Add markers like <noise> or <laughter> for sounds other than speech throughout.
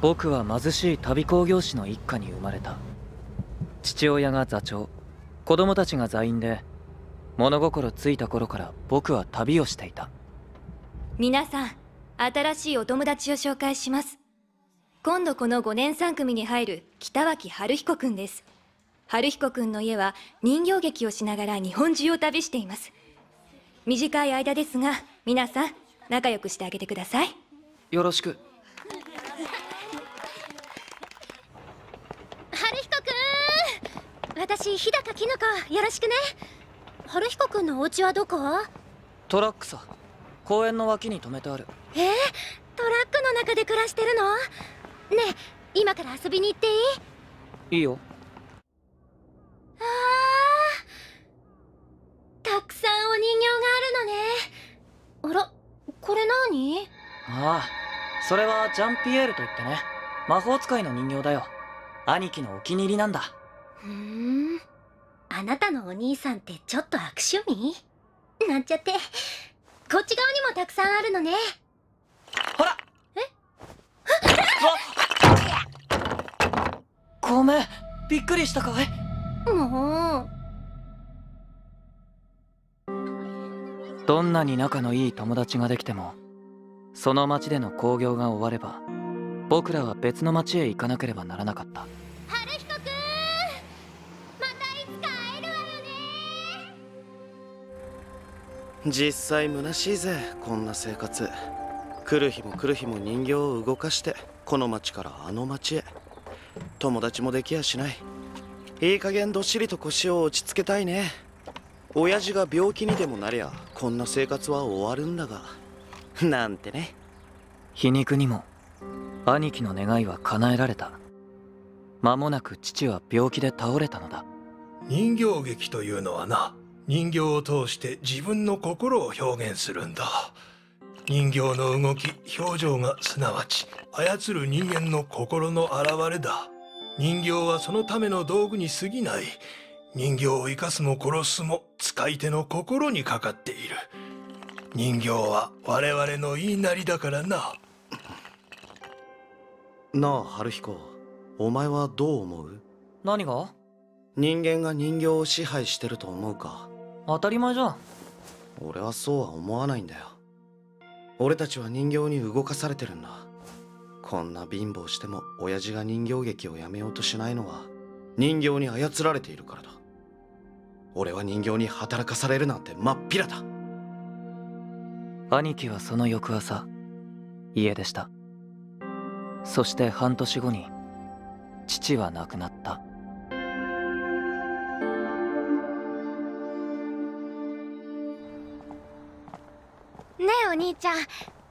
僕は貧しい旅工業士の一家に生まれた。父親が座長子供たちが座員で物心ついた頃から僕は旅をしていた。皆さん新しいお友達を紹介します。今度この5年3組に入る北脇春彦くんです。春彦くんの家は人形劇をしながら日本中を旅しています。短い間ですが皆さん仲良くしてあげてください。よろしく春彦くん私日高きのこよろしくね。春彦くんのお家はどこ？トラックさ。公園の脇に止めてある。えー、トラックの中で暮らしてるの？ねえ今から遊びに行っていい？いいよ。あー。たくさんお人形があるのね。あらこれ何？ああそれはジャンピエールといってね。魔法使いの人形だよ。兄貴のお気に入りなんだふー。んあなたのお兄さんってちょっと悪趣味？なんちゃって。こっち側にもたくさんあるのね。ほら。え？ごめん。びっくりしたかい？もう。どんなに仲のいい友達ができてもその町での興行が終われば僕らは別の町へ行かなければならなかった実際虚しいぜこんな生活。来る日も来る日も人形を動かしてこの町からあの町へ。友達もできやしない。いい加減どっしりと腰を落ち着けたいね。親父が病気にでもなりゃこんな生活は終わるんだが。なんてね。皮肉にも兄貴の願いは叶えられた。間もなく父は病気で倒れたのだ。人形劇というのはな人形を通して自分の心を表現するんだ。人形の動き表情がすなわち操る人間の心の表れだ。人形はそのための道具に過ぎない。人形を生かすも殺すも使い手の心にかかっている。人形は我々の言いなりだからな。なあ春彦。お前はどう思う？何が？人間が人形を支配してると思うか？当たり前じゃん。俺はそうは思わないんだよ。俺たちは人形に動かされてるんだ。こんな貧乏しても親父が人形劇をやめようとしないのは人形に操られているからだ。俺は人形に働かされるなんて真っ平だ。兄貴はその翌朝家出した。そして半年後に父は亡くなったお兄ちゃん。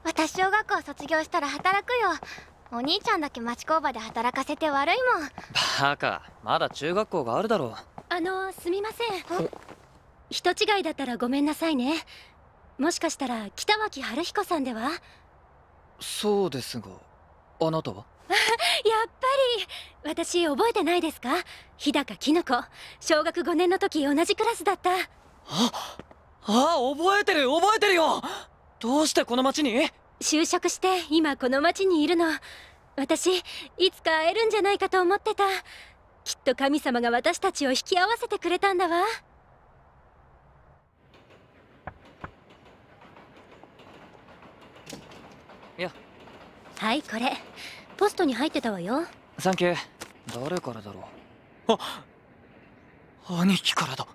私小学校卒業したら働くよ。お兄ちゃんだけ町工場で働かせて悪いもん。バカ。まだ中学校があるだろあのすみません。人違いだったらごめんなさいね。もしかしたら北脇春彦さんでは？やっそうですが。あなたは？<laughs> ぱり。私覚えてないですか？日高きの子。小学5年の時同じクラスだった。あ覚えてる覚えてるよどうしてこの町に？就職して今この町にいるの。私いつか会えるんじゃないかと思ってた。きっと神様が私たちを引き合わせてくれたんだわ。いや。はいこれ。ポストに入ってたわよ。サンキュー。誰からだろう？あ兄貴からだ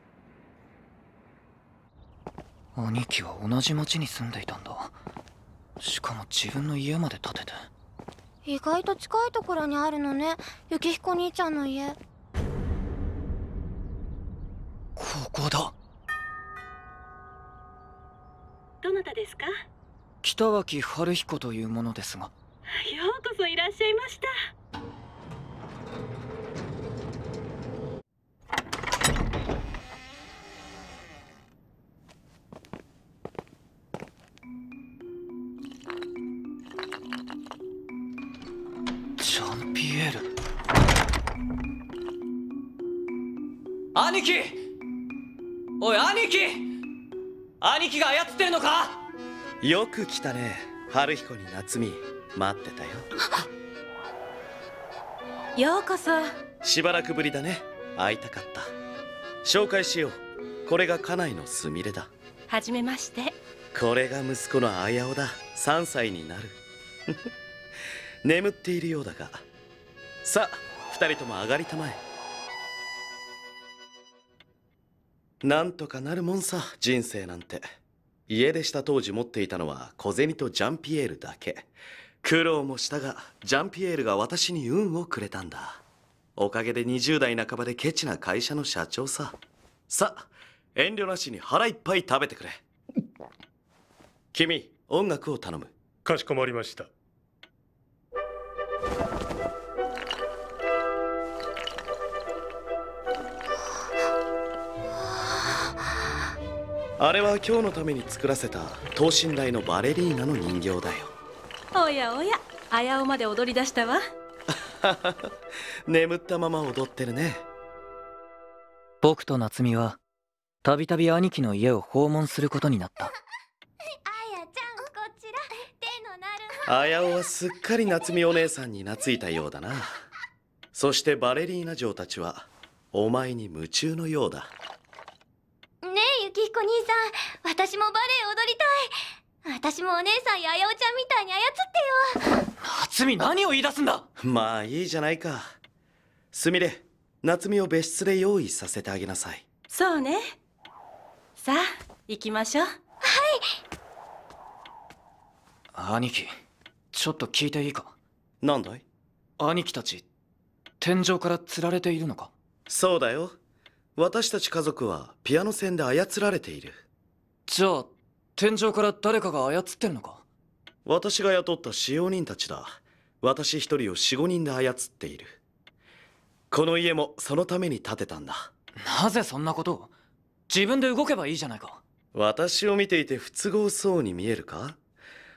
兄貴は同じ町に住んでいたんだ。しかも自分の家まで建てて。意外と近いところにあるのね。雪彦兄ちゃんの家。ここだ。どなたですか？よ北脇春彦というものですが。うこそいらっしゃいました兄貴！おい兄貴！兄貴が操ってるのか？よく来たね春彦に夏美。待ってたよ。ようこそ。しばらくぶりだね。会いたかった。紹介しよう。これが家内のすみれだ。はじめまして。これが息子の綾尾だ。3歳になる。<laughs> 眠っているようだが。さあ2人とも上がりたまえなんとかなるもんさ人生なんて。家出した当時持っていたのは小銭とジャンピエールだけ。苦労もしたがジャンピエールが私に運をくれたんだ。おかげで20代半ばでケチな会社の社長さ。さあ遠慮なしに腹いっぱい食べてくれ。君音楽を頼む。かしこまりました。あれは今日のために作らせた等身大のバレリーナの人形だよ。おやおやあやおまで踊り出したわ。眠ったまま踊ってるね。僕と夏美はたびたび兄貴の家を訪問することになった。あやちゃんこちら。手のなる。綾尾はすっかり夏美お姉さんに懐いたようだな。そしてバレリーナ嬢たちはお前に夢中のようだ。ねえゆきひこ兄さん私もバレエ踊りたい私もお姉さんやあやおちゃんみたいに操ってよ。夏美何を言い出すんだ。まあいいじゃないか。すみれ夏美を別室で用意させてあげなさい。そうね。さあ行きましょう。兄貴ちょっと聞いていいか？なんだい？兄貴たち天井から吊られているのか？そうだよ私たち家族はピアノ線で操られている。じゃあ天井から誰かが操ってるのか？私が雇った使用人たちだ。私一人を四五人で操っている。この家もそのために建てたんだ。なぜそんなことを？自分で動けばいいじゃないか。私を見ていて不都合そうに見えるか？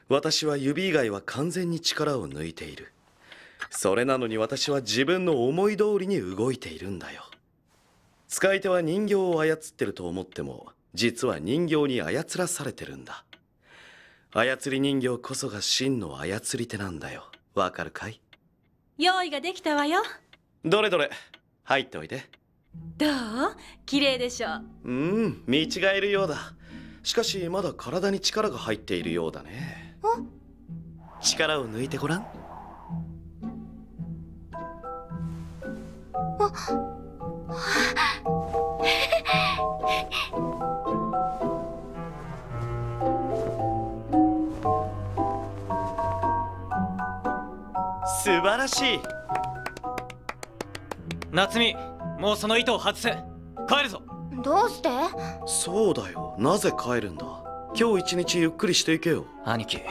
私は指以外は完全に力を抜いている。それなのに私は自分の思い通りに動いているんだよ使い手は人形を操ってると思っても実は人形に操らされてるんだ。操り人形こそが真の操り手なんだよ。わかるかい？用意ができたわよ。どれどれ。入っておいで。どう？綺麗でしょう。ん見違えるようだ。しかしまだ体に力が入っているようだね。力を抜いてごらん。素晴らしい。夏美もうその糸を外せ。帰るぞ。どうして？そうだよ。なぜ帰るんだ？今日一日ゆっくりしていけよ。兄貴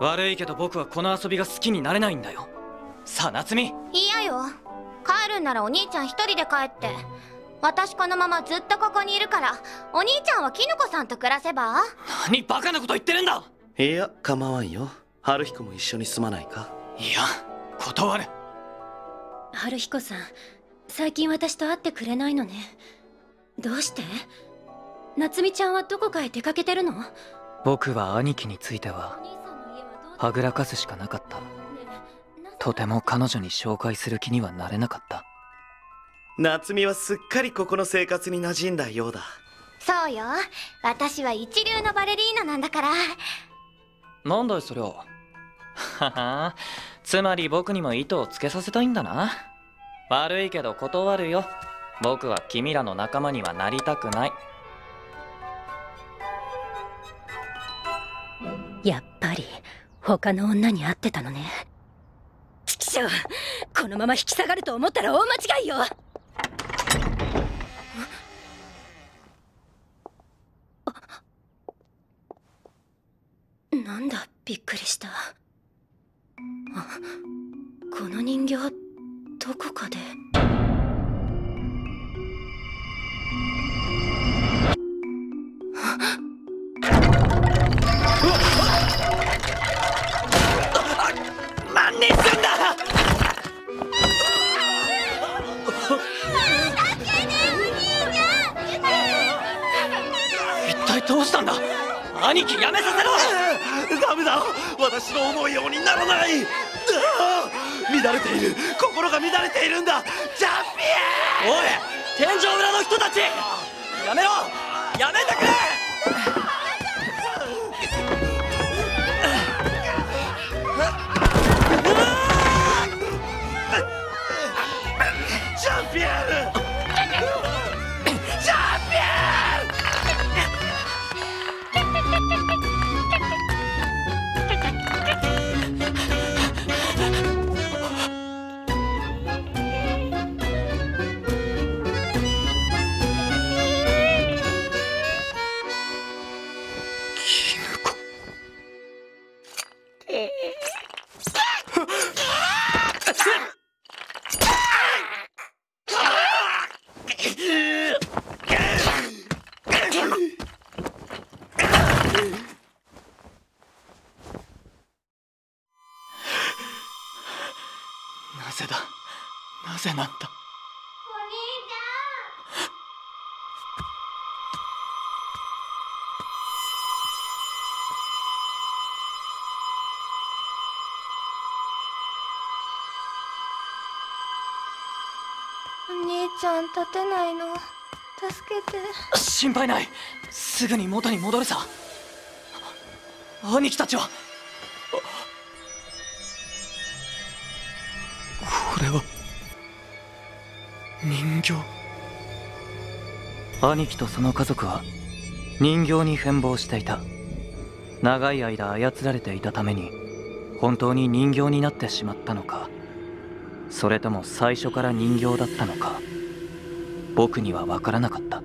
悪いけど僕はこの遊びが好きになれないんだよ。さあ夏美。嫌よ。帰るんならお兄ちゃん一人で帰って。私このままずっとここにいるからお兄ちゃんはキノコさんと暮らせば？何バカなこと言ってるんだ。いや構わんよ。春彦も一緒に住まないか？いや断る春彦さん最近私と会ってくれないのね。どうして？夏美ちゃんはどこかへ出かけてるの？僕は兄貴についてははぐらかすしかなかった。とても彼女に紹介する気にはなれなかった。夏美はすっかりここの生活に馴染んだようだ。そうよ。私は一流のバレリーナなんだから。なんだいそりゃは <laughs> はつまり僕にも糸をつけさせたいんだな。悪いけど断るよ。僕は君らの仲間にはなりたくない。やっぱり他の女に会ってたのね。畜生このまま引き下がると思ったら大間違いよ。なんだびっくりした。この人形どこかで。何にすんだ一体どうしたんだ？兄貴やめさせろダメだ。私の思うようにならない。乱れている。心が乱れているんだ。チャンピおい天井裏の人たち！やめろ！やめてくれチャンピオン！チぜなん。だお兄ちゃん立てないの。助けて。心配ない。すぐに元に戻るさ。兄貴たちは。これは人形。兄貴とその家族は人形に変貌していた。長い間操られていたために本当に人形になってしまったのかそれとも最初から人形だったのか僕には分からなかった。